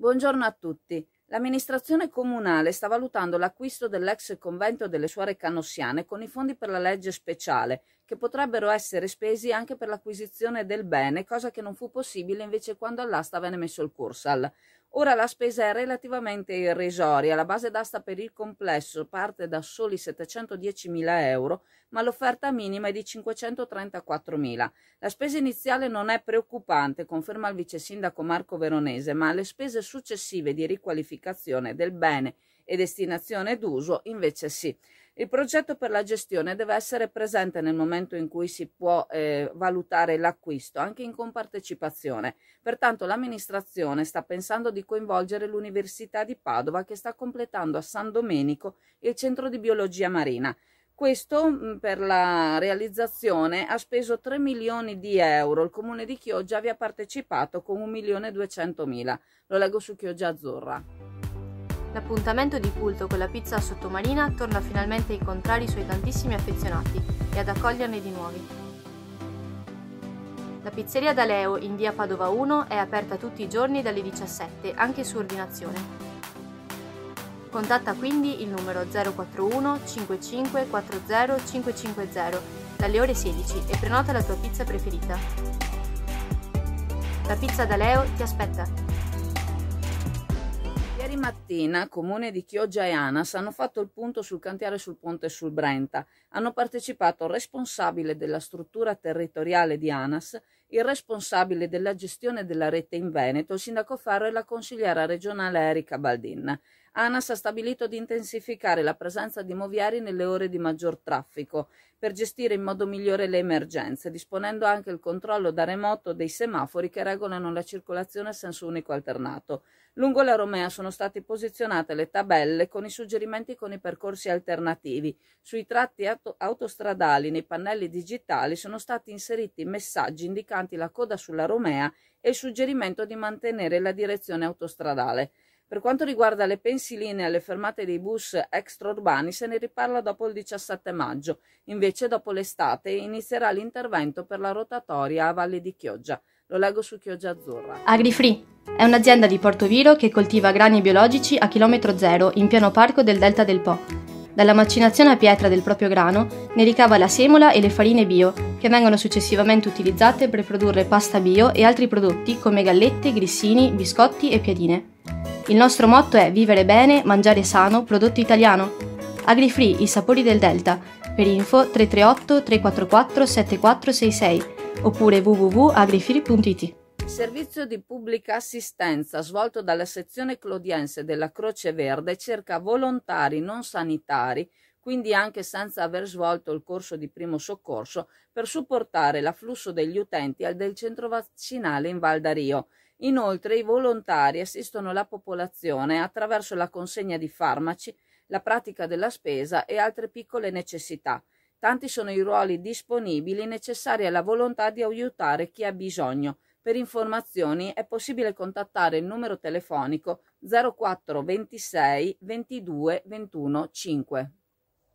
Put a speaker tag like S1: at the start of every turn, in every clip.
S1: Buongiorno a tutti. L'amministrazione comunale sta valutando l'acquisto dell'ex convento delle suore canossiane con i fondi per la legge speciale, che potrebbero essere spesi anche per l'acquisizione del bene, cosa che non fu possibile invece quando all'asta venne messo il Cursal. Ora la spesa è relativamente irrisoria, la base d'asta per il complesso parte da soli 710.000 euro, ma l'offerta minima è di 534.000. La spesa iniziale non è preoccupante, conferma il vice sindaco Marco Veronese, ma le spese successive di riqualificazione del bene e destinazione d'uso invece sì. Il progetto per la gestione deve essere presente nel momento in cui si può eh, valutare l'acquisto, anche in compartecipazione. Pertanto l'amministrazione sta pensando di coinvolgere l'Università di Padova che sta completando a San Domenico il centro di biologia marina. Questo mm, per la realizzazione ha speso 3 milioni di euro. Il comune di Chioggia vi ha partecipato con 1 milione e 200 mila. Lo leggo su Chioggia Azzurra.
S2: L'appuntamento di culto con la pizza sottomarina torna finalmente a incontrare i suoi tantissimi affezionati e ad accoglierne di nuovi. La pizzeria da Leo in via Padova 1 è aperta tutti i giorni dalle 17, anche su ordinazione. Contatta quindi il numero 041 55 40 550 dalle ore 16 e prenota la tua pizza preferita. La pizza da Leo ti aspetta!
S1: Mattina Comune di Chioggia e Anas hanno fatto il punto sul cantiere sul ponte sul Brenta. Hanno partecipato il responsabile della struttura territoriale di Anas, il responsabile della gestione della rete in Veneto, il sindaco Ferro e la consigliera regionale Erika Baldin. ANAS ha stabilito di intensificare la presenza di movieri nelle ore di maggior traffico per gestire in modo migliore le emergenze, disponendo anche il controllo da remoto dei semafori che regolano la circolazione a senso unico alternato. Lungo la Romea sono state posizionate le tabelle con i suggerimenti con i percorsi alternativi. Sui tratti auto- autostradali nei pannelli digitali sono stati inseriti messaggi indicanti la coda sulla Romea e il suggerimento di mantenere la direzione autostradale. Per quanto riguarda le pensiline alle fermate dei bus extraurbani se ne riparla dopo il 17 maggio, invece dopo l'estate inizierà l'intervento per la rotatoria a Valle di Chioggia. Lo leggo su Chioggia Azzurra.
S2: AgriFree è un'azienda di Portoviro che coltiva grani biologici a chilometro zero in pieno parco del delta del Po. Dalla macinazione a pietra del proprio grano ne ricava la semola e le farine bio, che vengono successivamente utilizzate per produrre pasta bio e altri prodotti come gallette, grissini, biscotti e piadine. Il nostro motto è vivere bene, mangiare sano, prodotto italiano. AgriFree, i sapori del Delta. Per info 338 344 7466 oppure www.agrifree.it.
S1: Il servizio di pubblica assistenza svolto dalla sezione clodiense della Croce Verde cerca volontari non sanitari, quindi anche senza aver svolto il corso di primo soccorso, per supportare l'afflusso degli utenti al del centro vaccinale in Val d'Ario Inoltre i volontari assistono la popolazione attraverso la consegna di farmaci, la pratica della spesa e altre piccole necessità. Tanti sono i ruoli disponibili necessari alla volontà di aiutare chi ha bisogno. Per informazioni è possibile contattare il numero telefonico 04 26 22 21 5.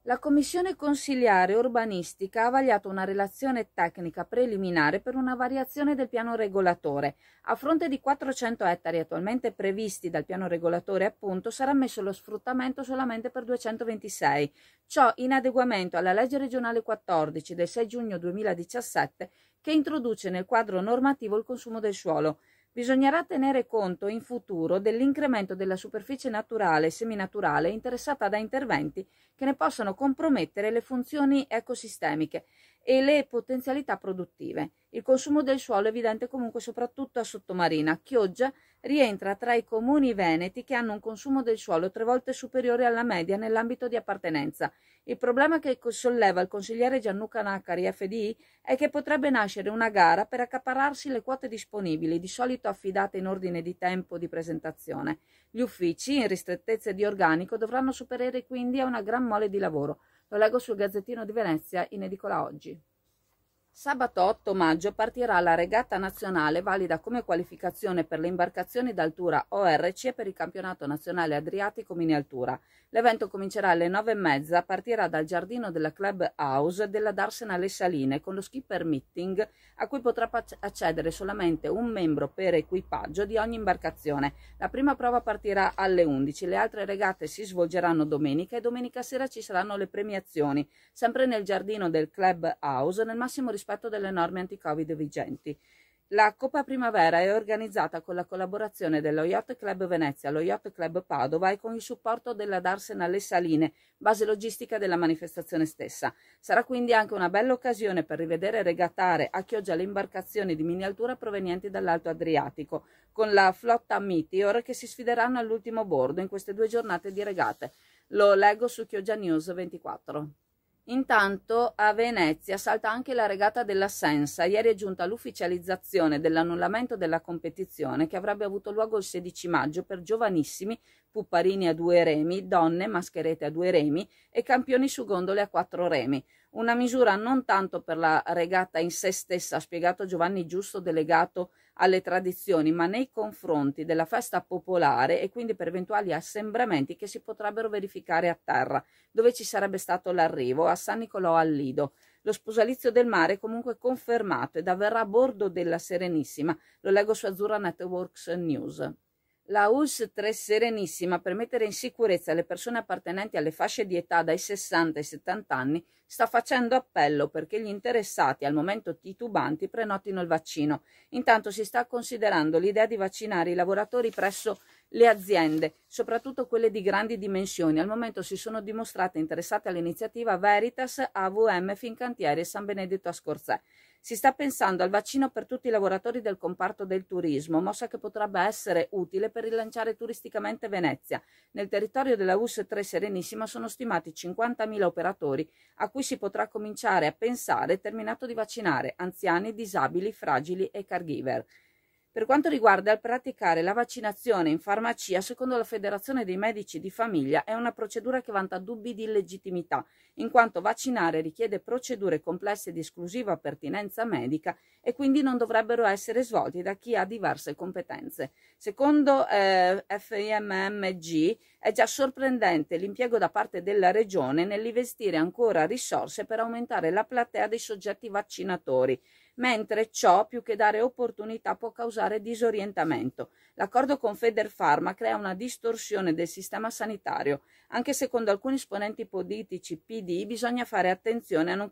S1: La Commissione consiliare urbanistica ha vagliato una relazione tecnica preliminare per una variazione del piano regolatore. A fronte di 400 ettari attualmente previsti dal piano regolatore, appunto, sarà messo lo sfruttamento solamente per 226. Ciò in adeguamento alla legge regionale 14 del 6 giugno 2017 che introduce nel quadro normativo il consumo del suolo. Bisognerà tenere conto in futuro dell'incremento della superficie naturale e seminaturale interessata da interventi che ne possano compromettere le funzioni ecosistemiche e le potenzialità produttive. Il consumo del suolo è evidente comunque soprattutto a Sottomarina. Chioggia rientra tra i comuni veneti che hanno un consumo del suolo tre volte superiore alla media nell'ambito di appartenenza. Il problema che solleva il consigliere Gianluca Naccari FDI è che potrebbe nascere una gara per accaparrarsi le quote disponibili, di solito affidate in ordine di tempo di presentazione. Gli uffici, in ristrettezze di organico, dovranno superare quindi a una gran mole di lavoro. Lo leggo sul Gazzettino di Venezia in edicola oggi. Sabato 8 maggio partirà la regata nazionale valida come qualificazione per le imbarcazioni d'altura ORC per il campionato nazionale Adriatico Mini Altura. L'evento comincerà alle 9.30, partirà dal giardino della Club House della Darsena Le Saline con lo skipper meeting a cui potrà accedere solamente un membro per equipaggio di ogni imbarcazione. La prima prova partirà alle 11, le altre regate si svolgeranno domenica e domenica sera ci saranno le premiazioni, sempre nel giardino del Club House nel massimo rispetto rispetto delle norme anti-Covid vigenti. La Coppa Primavera è organizzata con la collaborazione dello Yacht Club Venezia, lo Yacht Club Padova e con il supporto della Darsena Le Saline, base logistica della manifestazione stessa. Sarà quindi anche una bella occasione per rivedere e regattare a Chioggia le imbarcazioni di miniatura provenienti dall'Alto Adriatico, con la flotta Meteor che si sfideranno all'ultimo bordo in queste due giornate di regate. Lo leggo su Chioggia News 24. Intanto a Venezia salta anche la regata della Sensa. Ieri è giunta l'ufficializzazione dell'annullamento della competizione che avrebbe avuto luogo il 16 maggio per giovanissimi, pupparini a due remi, donne, mascherete a due remi e campioni su gondole a quattro remi. Una misura non tanto per la regata in sé stessa, ha spiegato Giovanni Giusto, delegato alle tradizioni, ma nei confronti della festa popolare e quindi per eventuali assembramenti che si potrebbero verificare a terra, dove ci sarebbe stato l'arrivo a San Nicolò al Lido. Lo sposalizio del mare è comunque confermato ed avverrà a bordo della Serenissima, lo leggo su Azzurra Networks News. La US 3 Serenissima, per mettere in sicurezza le persone appartenenti alle fasce di età dai 60 ai 70 anni, sta facendo appello perché gli interessati, al momento titubanti, prenotino il vaccino. Intanto si sta considerando l'idea di vaccinare i lavoratori presso le aziende, soprattutto quelle di grandi dimensioni. Al momento si sono dimostrate interessate all'iniziativa Veritas, AVM, Fincantieri e San Benedetto a Scorzè. Si sta pensando al vaccino per tutti i lavoratori del comparto del turismo, mossa che potrebbe essere utile per rilanciare turisticamente Venezia. Nel territorio della US 3 Serenissima sono stimati 50.000 operatori a cui si potrà cominciare a pensare terminato di vaccinare anziani, disabili, fragili e caregiver. Per quanto riguarda il praticare la vaccinazione in farmacia, secondo la Federazione dei Medici di Famiglia è una procedura che vanta dubbi di illegittimità, in quanto vaccinare richiede procedure complesse di esclusiva pertinenza medica e quindi non dovrebbero essere svolti da chi ha diverse competenze. Secondo eh, FIMMG è già sorprendente l'impiego da parte della Regione nell'investire ancora risorse per aumentare la platea dei soggetti vaccinatori mentre ciò, più che dare opportunità, può causare disorientamento. L'accordo con Federpharma crea una distorsione del sistema sanitario. Anche secondo alcuni esponenti politici PD bisogna fare attenzione a non,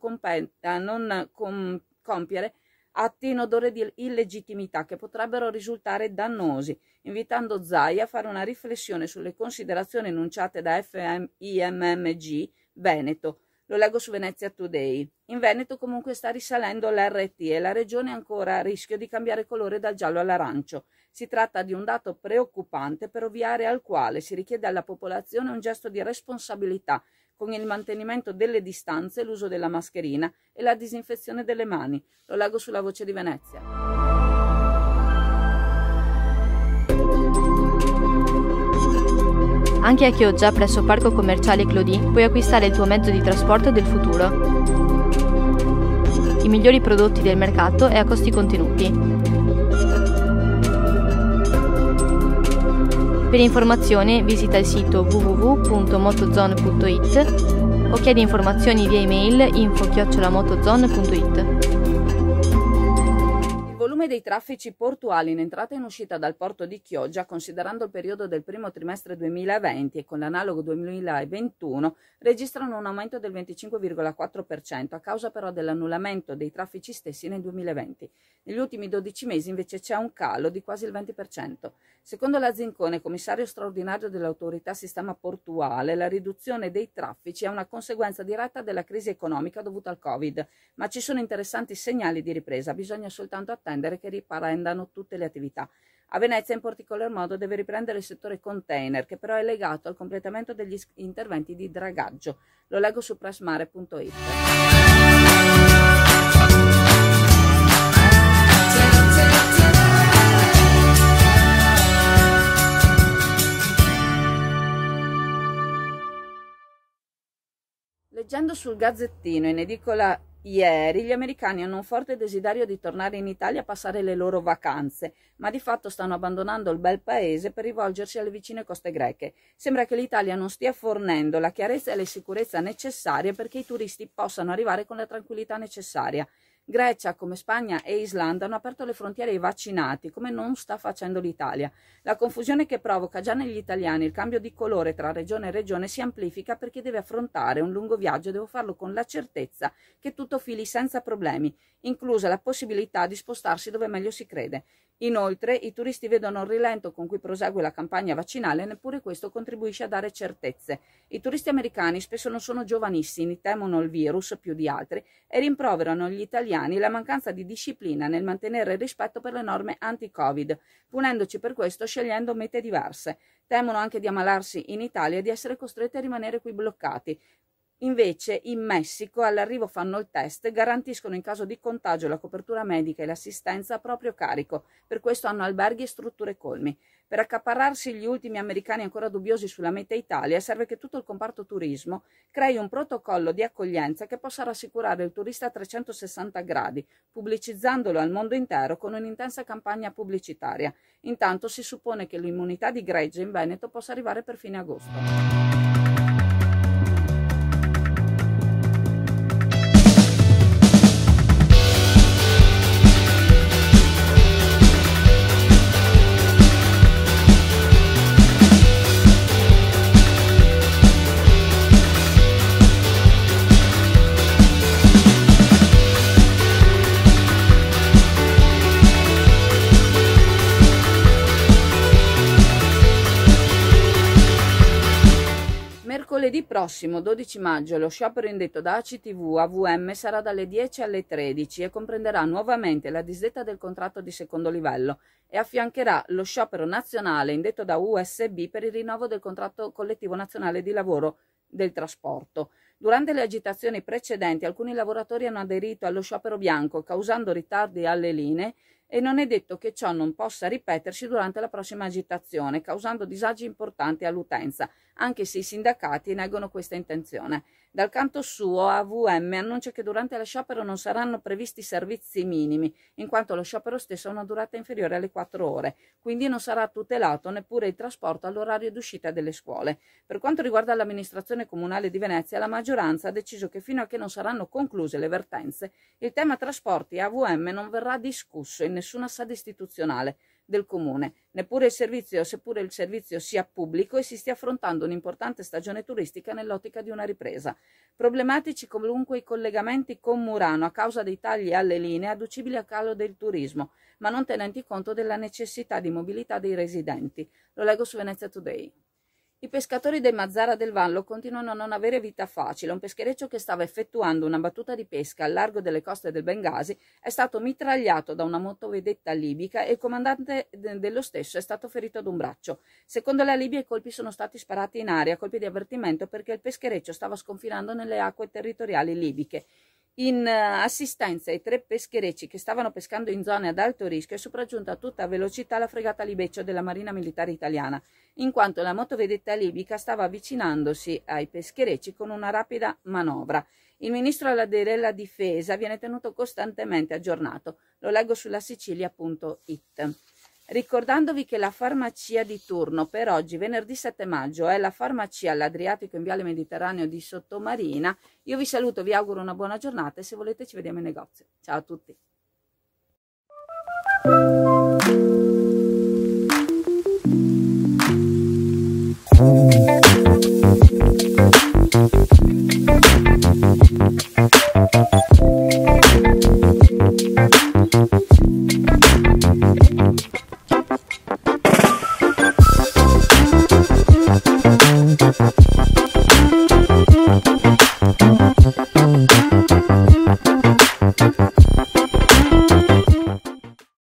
S1: a non com compiere atti in odore di illegittimità che potrebbero risultare dannosi, invitando Zai a fare una riflessione sulle considerazioni enunciate da FIMMG Veneto, lo leggo su Venezia Today. In Veneto comunque sta risalendo l'RT e la regione è ancora a rischio di cambiare colore dal giallo all'arancio. Si tratta di un dato preoccupante per ovviare al quale si richiede alla popolazione un gesto di responsabilità con il mantenimento delle distanze, l'uso della mascherina e la disinfezione delle mani. Lo leggo sulla voce di Venezia.
S2: Anche a Chioggia, presso Parco Commerciale Clodì, puoi acquistare il tuo mezzo di trasporto del futuro. I migliori prodotti del mercato e a costi contenuti. Per informazioni visita il sito www.motozone.it o chiedi informazioni via email info-motozone.it
S1: volume dei traffici portuali in entrata e in uscita dal porto di Chioggia, considerando il periodo del primo trimestre 2020 e con l'analogo 2021, registrano un aumento del 25,4% a causa però dell'annullamento dei traffici stessi nel 2020. Negli ultimi 12 mesi invece c'è un calo di quasi il 20%. Secondo la Zincone, commissario straordinario dell'autorità sistema portuale, la riduzione dei traffici è una conseguenza diretta della crisi economica dovuta al Covid, ma ci sono interessanti segnali di ripresa, bisogna soltanto attendere che riprendano tutte le attività. A Venezia in particolar modo deve riprendere il settore container, che però è legato al completamento degli interventi di dragaggio. Lo leggo su pressmare.it. Leggendo sul Gazzettino in edicola ieri, gli americani hanno un forte desiderio di tornare in Italia a passare le loro vacanze, ma di fatto stanno abbandonando il bel paese per rivolgersi alle vicine coste greche. Sembra che l'Italia non stia fornendo la chiarezza e la sicurezza necessarie perché i turisti possano arrivare con la tranquillità necessaria. Grecia, come Spagna e Islanda, hanno aperto le frontiere ai vaccinati, come non sta facendo l'Italia. La confusione che provoca già negli italiani il cambio di colore tra regione e regione si amplifica perché deve affrontare un lungo viaggio e deve farlo con la certezza che tutto fili senza problemi, inclusa la possibilità di spostarsi dove meglio si crede. Inoltre, i turisti vedono il rilento con cui prosegue la campagna vaccinale e neppure questo contribuisce a dare certezze. I turisti americani spesso non sono giovanissimi, temono il virus più di altri e rimproverano gli italiani la mancanza di disciplina nel mantenere il rispetto per le norme anti-Covid, punendoci per questo scegliendo mete diverse. Temono anche di ammalarsi in Italia e di essere costretti a rimanere qui bloccati, Invece in Messico all'arrivo fanno il test, garantiscono in caso di contagio la copertura medica e l'assistenza a proprio carico, per questo hanno alberghi e strutture colmi. Per accaparrarsi gli ultimi americani ancora dubbiosi sulla meta Italia serve che tutto il comparto turismo crei un protocollo di accoglienza che possa rassicurare il turista a 360 gradi, pubblicizzandolo al mondo intero con un'intensa campagna pubblicitaria. Intanto si suppone che l'immunità di gregge in Veneto possa arrivare per fine agosto. Mercoledì prossimo, 12 maggio, lo sciopero indetto da ACTV AVM sarà dalle 10 alle 13 e comprenderà nuovamente la disdetta del contratto di secondo livello e affiancherà lo sciopero nazionale indetto da USB per il rinnovo del contratto collettivo nazionale di lavoro del trasporto. Durante le agitazioni precedenti alcuni lavoratori hanno aderito allo sciopero bianco, causando ritardi alle linee e non è detto che ciò non possa ripetersi durante la prossima agitazione, causando disagi importanti all'utenza, anche se i sindacati negano questa intenzione. Dal canto suo, AVM annuncia che durante lo sciopero non saranno previsti servizi minimi, in quanto lo sciopero stesso ha una durata inferiore alle 4 ore, quindi non sarà tutelato neppure il trasporto all'orario d'uscita delle scuole. Per quanto riguarda l'amministrazione comunale di Venezia, la maggioranza ha deciso che fino a che non saranno concluse le vertenze, il tema trasporti AVM non verrà discusso in nessuna sede istituzionale, del comune, neppure il servizio, seppure il servizio sia pubblico e si stia affrontando un'importante stagione turistica nell'ottica di una ripresa. Problematici comunque i collegamenti con Murano a causa dei tagli alle linee adducibili a calo del turismo, ma non tenenti conto della necessità di mobilità dei residenti. Lo leggo su Venezia Today. I pescatori del Mazzara del Vallo continuano a non avere vita facile. Un peschereccio che stava effettuando una battuta di pesca al largo delle coste del Bengasi è stato mitragliato da una motovedetta libica e il comandante dello stesso è stato ferito ad un braccio. Secondo la Libia i colpi sono stati sparati in aria, colpi di avvertimento perché il peschereccio stava sconfinando nelle acque territoriali libiche. In uh, assistenza ai tre pescherecci che stavano pescando in zone ad alto rischio è sopraggiunta a tutta velocità la fregata Libeccio della Marina Militare Italiana, in quanto la motovedetta libica stava avvicinandosi ai pescherecci con una rapida manovra. Il ministro della difesa viene tenuto costantemente aggiornato. Lo leggo sulla Sicilia.it. Ricordandovi che la farmacia di turno per oggi, venerdì 7 maggio, è la farmacia all'Adriatico in Viale Mediterraneo di Sottomarina, io vi saluto, vi auguro una buona giornata e se volete ci vediamo in negozio. Ciao a tutti.